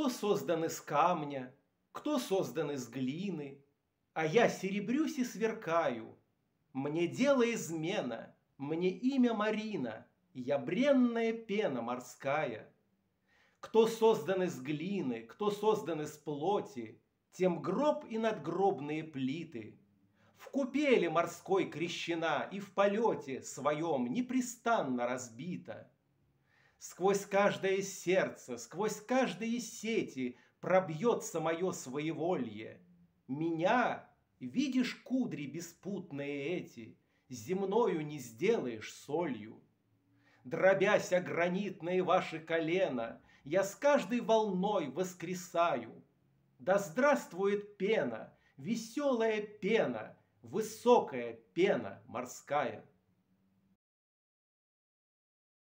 Кто создан из камня, кто создан из глины, А я серебрюсь и сверкаю. Мне дело измена, мне имя Марина, Я бренная пена морская. Кто создан из глины, кто создан из плоти, Тем гроб и надгробные плиты. В купели морской крещена И в полете своем непрестанно разбита. Сквозь каждое сердце, сквозь каждые сети Пробьется мое своеволье. Меня, видишь кудри беспутные эти, Земною не сделаешь солью. Дробясь о гранитные ваши колена, Я с каждой волной воскресаю. Да здравствует пена, веселая пена, Высокая пена морская.